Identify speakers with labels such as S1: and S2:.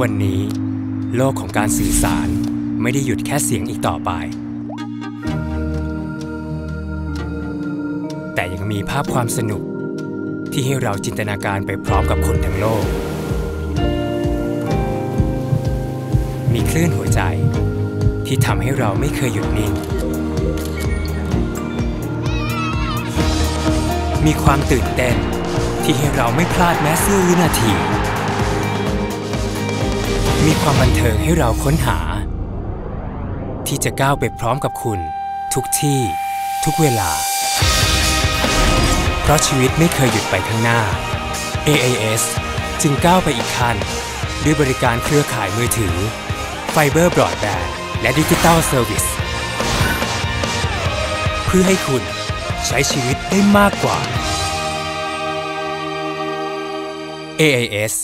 S1: วันนี้ โลกของการสื่อสารไม่ได้หยุดแค่เสียงอีกต่อไป แต่ยังมีภาพความสนุก ที่ให้เราจินตนาการไปพร้อมกับคนทั้งโลก มีคลื่นหัวใจ ที่ทำให้เราไม่เคยหยุดนิ่ง มีความตื่นเต้นที่ให้เราไม่พลาดแม้เสี้ยววินาทีมี ความบันเทิงให้เราค้นหา ที่จะก้าวไปพร้อมกับคุณ ทุกที่ ทุกเวลา เพราะชีวิตไม่เคยหยุดไปข้างหน้า AIS จึงก้าวไปอีกขั้น ด้วยบริการเครือข่ายมือถือ fibre broadband และ digital serviceเพื่อให้คุณใช้ชีวิตได้มากกว่า AIS